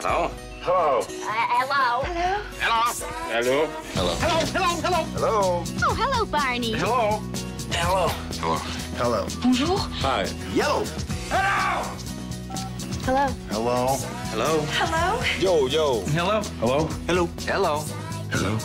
Hello. Hello. Uh, Hello. hello. Hello. Hello. Hello. Hello. Hello. Hello. Oh, hello, Barney. Hello. Hello. Hello. Hello. Bonjour. Hi. Yellow. Hello. Hello. Hello. Hello. Hello. Yo, yo. Hello. Hello. Hello. Hello. Hello.